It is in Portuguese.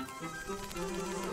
Música